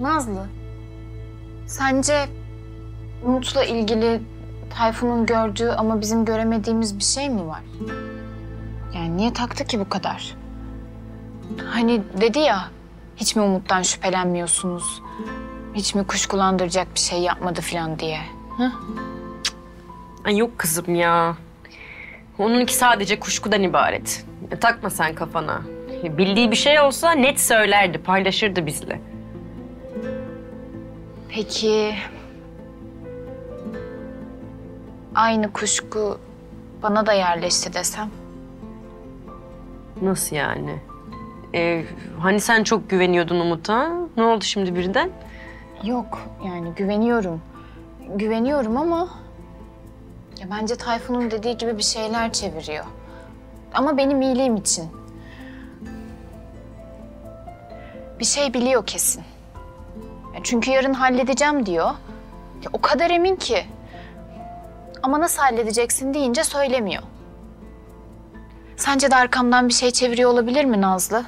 Nazlı, sence Umut'la ilgili Tayfun'un gördüğü ama bizim göremediğimiz bir şey mi var? Yani niye taktı ki bu kadar? Hani dedi ya, hiç mi Umut'tan şüphelenmiyorsunuz? Hiç mi kuşkulandıracak bir şey yapmadı falan diye? Hı? Ay yok kızım ya. Onunki sadece kuşkudan ibaret. E, takma sen kafana. Bildiği bir şey olsa net söylerdi, paylaşırdı bizle. Peki... Aynı kuşku bana da yerleşti desem? Nasıl yani? E, hani sen çok güveniyordun Umut'a? Ne oldu şimdi birden? Yok yani güveniyorum. Güveniyorum ama... Ya bence Tayfun'un dediği gibi bir şeyler çeviriyor. Ama benim iyiliğim için. Bir şey biliyor kesin. Çünkü yarın halledeceğim diyor. Ya o kadar emin ki. Ama nasıl halledeceksin deyince söylemiyor. Sence de arkamdan bir şey çeviriyor olabilir mi Nazlı?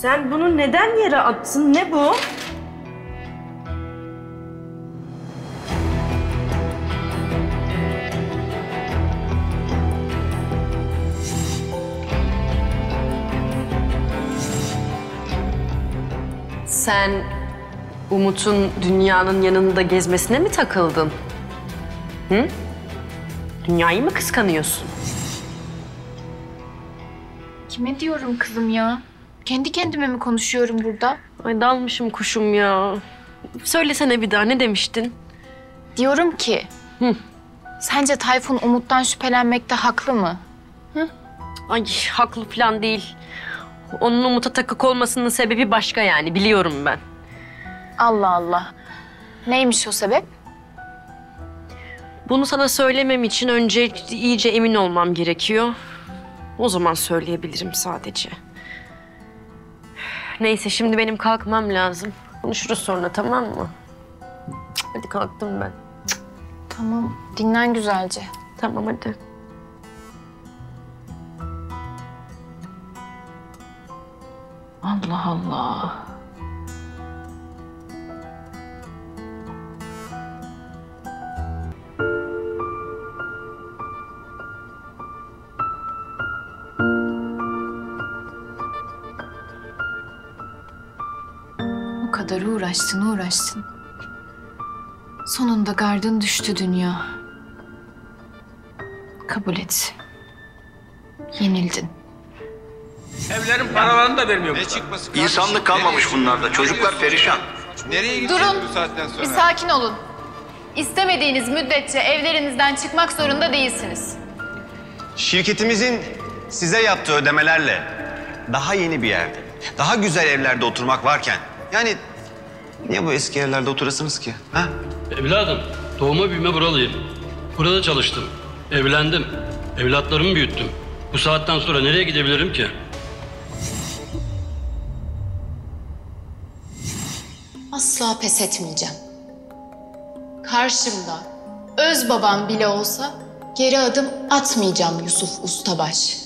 Sen bunu neden yere attın? Ne bu? Sen Umut'un dünyanın yanında gezmesine mi takıldın? Hı? Dünyayı mı kıskanıyorsun? Kime diyorum kızım ya? Kendi kendime mi konuşuyorum burada? Ay dalmışım kuşum ya. Söylesene bir daha ne demiştin? Diyorum ki... Hı. Sence Tayfun Umut'tan şüphelenmekte haklı mı? Ay haklı falan değil. Onun Umut'a takık olmasının sebebi başka yani biliyorum ben. Allah Allah. Neymiş o sebep? Bunu sana söylemem için önce iyice emin olmam gerekiyor. O zaman söyleyebilirim sadece. Neyse şimdi benim kalkmam lazım. Konuşuruz sonra tamam mı? Hadi kalktım ben. Tamam. Dinlen güzelce. Tamam hadi. Allah Allah. O kadar uğraştın uğraştın. Sonunda gardın düştü dünya. Kabul et. Yenildin. Evlerin paralarını da vermiyor Ne çıkması kardeşim? İnsanlık kalmamış Nereye bunlarda. Çocuklar perişan. Nereye gideceğiz Durun. bu saatten sonra? Bir sakin olun. İstemediğiniz müddetçe evlerinizden çıkmak zorunda değilsiniz. Şirketimizin size yaptığı ödemelerle daha yeni bir yerde, daha güzel evlerde oturmak varken yani niye bu eski evlerde oturasınız ki? Ha? Evladım, doğma büyüme buralıyım. Burada çalıştım. Evlendim. Evlatlarımı büyüttüm. Bu saatten sonra nereye gidebilirim ki? Asla pes etmeyeceğim. Karşımda öz babam bile olsa geri adım atmayacağım Yusuf Ustabaş.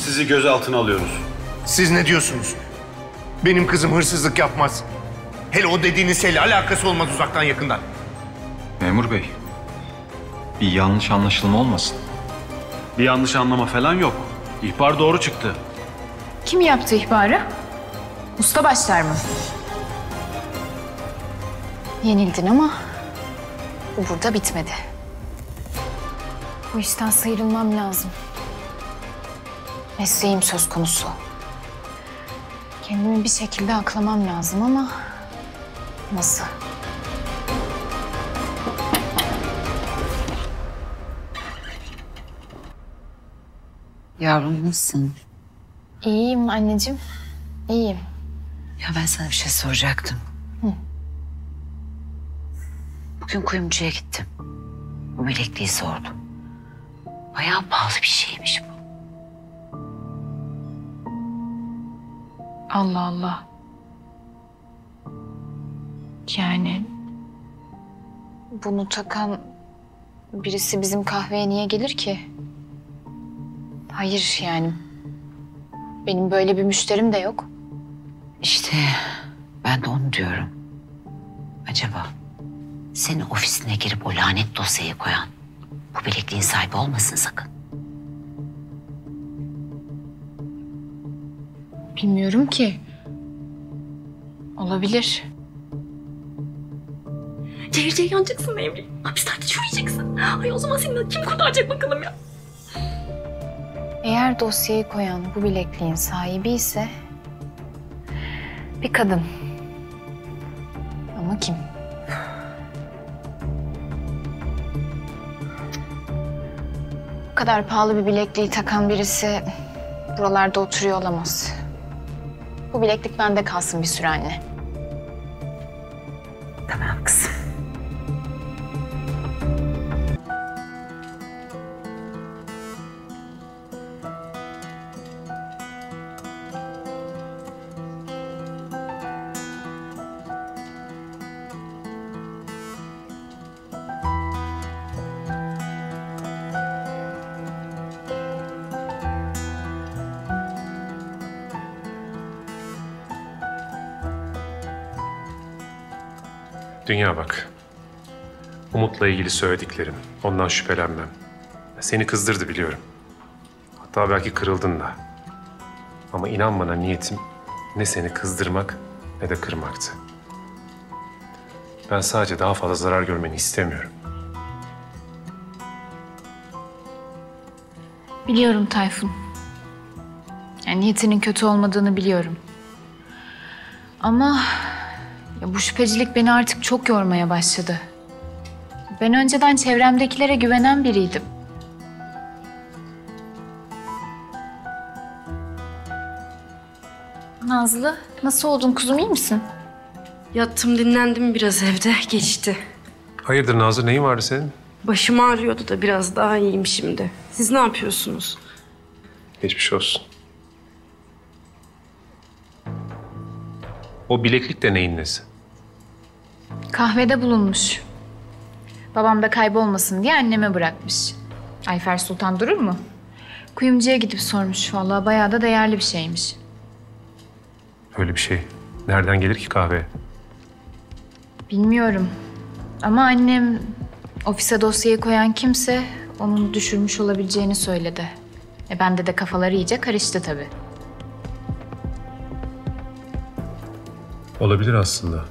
Sizi gözaltına alıyoruz. Siz ne diyorsunuz? Benim kızım hırsızlık yapmaz. Hele o dediğiniz şeyle alakası olmaz uzaktan yakından. Memur bey, bir yanlış anlaşılma olmasın. Bir yanlış anlama falan yok. İhbar doğru çıktı. Kim yaptı ihbarı? Ustabaşlar mı? Yenildin ama bu burada bitmedi. Bu işten sıyrılmam lazım. Mesleğim söz konusu. Kendimi bir şekilde aklamam lazım ama nasıl? Yavrum nasılsın? İyiyim anneciğim. İyiyim. Ya ben sana bir şey soracaktım. Bugün kuyumcuya gittim. Bu bilekliği sordum. Bayağı pahalı bir şeymiş bu. Allah Allah. Yani bunu takan birisi bizim kahveye niye gelir ki? Hayır yani. Benim böyle bir müşterim de yok. İşte ben de onu diyorum. Acaba senin ofisine girip o lanet dosyayı koyan bu bilekliğin sahibi olmasın sakın. Bilmiyorum ki. Olabilir. Cehir cehir yanacaksın Emre. Hapislerde çürüyeceksin. Ay o zaman seni kim kurtaracak bakalım ya? Eğer dosyayı koyan bu bilekliğin sahibi ise bir kadın. Ama kim? Bu kadar pahalı bir bilekliği takan birisi buralarda oturuyor olamaz. Bu bileklik bende kalsın bir süre anne. Tamam kızım. Dünya bak. Umut'la ilgili söylediklerim. Ondan şüphelenmem. Seni kızdırdı biliyorum. Hatta belki kırıldın da. Ama inan bana niyetim ne seni kızdırmak ne de kırmaktı. Ben sadece daha fazla zarar görmeni istemiyorum. Biliyorum Tayfun. Yani niyetinin kötü olmadığını biliyorum. Ama ya bu şüphecilik beni artık çok yormaya başladı. Ben önceden çevremdekilere güvenen biriydim. Nazlı, nasıl oldun kuzum iyi misin? Yattım dinlendim biraz evde. Geçti. Hayırdır Nazır neyin vardı senin? Başım ağrıyordu da biraz daha iyiyim şimdi. Siz ne yapıyorsunuz? Geçmiş olsun. O bileklik de neyin nesi? Kahvede bulunmuş. Babam da kaybolmasın diye anneme bırakmış. Ayfer Sultan durur mu? Kuyumcuya gidip sormuş. Vallahi bayağı da değerli bir şeymiş. Öyle bir şey. Nereden gelir ki kahve? Bilmiyorum. Ama annem ofise dosyayı koyan kimse onun düşürmüş olabileceğini söyledi. E bende de kafaları iyice karıştı tabii. Olabilir aslında.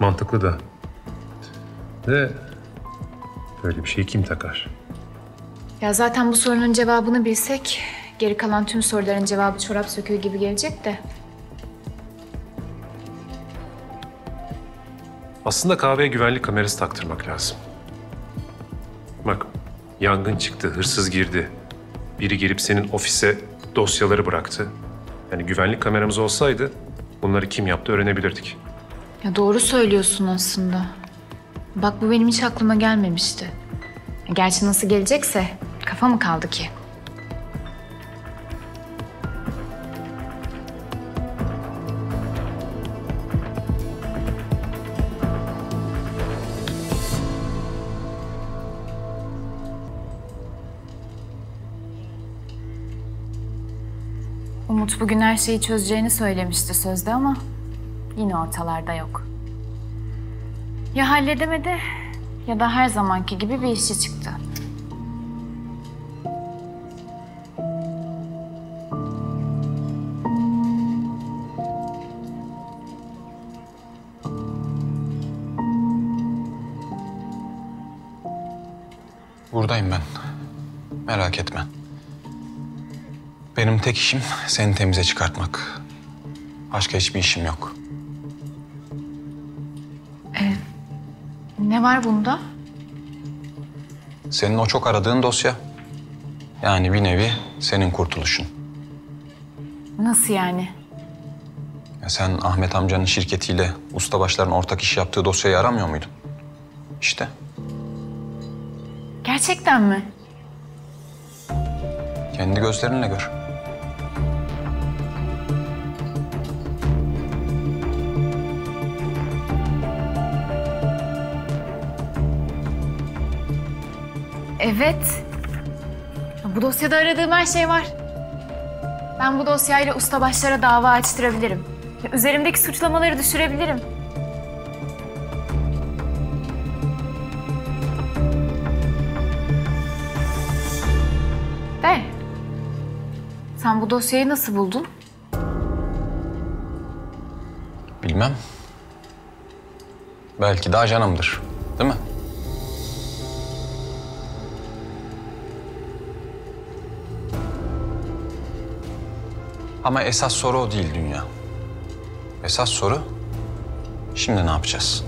Mantıklı da. Ve böyle bir şeyi kim takar? Ya zaten bu sorunun cevabını bilsek geri kalan tüm soruların cevabı çorap söküğü gibi gelecek de. Aslında kahveye güvenlik kamerası taktırmak lazım. Bak, yangın çıktı, hırsız girdi. Biri gelip senin ofise dosyaları bıraktı. Yani güvenlik kameramız olsaydı bunları kim yaptı öğrenebilirdik. Ya doğru söylüyorsun aslında. Bak bu benim hiç aklıma gelmemişti. Gerçi nasıl gelecekse kafa mı kaldı ki? Umut bugün her şeyi çözeceğini söylemişti sözde ama yine ortalarda yok. Ya halledemedi ya da her zamanki gibi bir işi çıktı. Buradayım ben. Merak etme. Benim tek işim seni temize çıkartmak. Başka hiçbir işim yok. Ne var bunda? Senin o çok aradığın dosya. Yani bir nevi senin kurtuluşun. Nasıl yani? Ya sen Ahmet amcanın şirketiyle ustabaşların ortak iş yaptığı dosyayı aramıyor muydun? İşte. Gerçekten mi? Kendi gözlerinle gör. Evet. Bu dosyada aradığım her şey var. Ben bu dosyayla ustabaşlara dava açtırabilirim. Üzerimdeki suçlamaları düşürebilirim. De. Sen bu dosyayı nasıl buldun? Bilmem. Belki de ajanımdır. Değil mi? Ama esas soru o değil dünya. Esas soru şimdi ne yapacağız?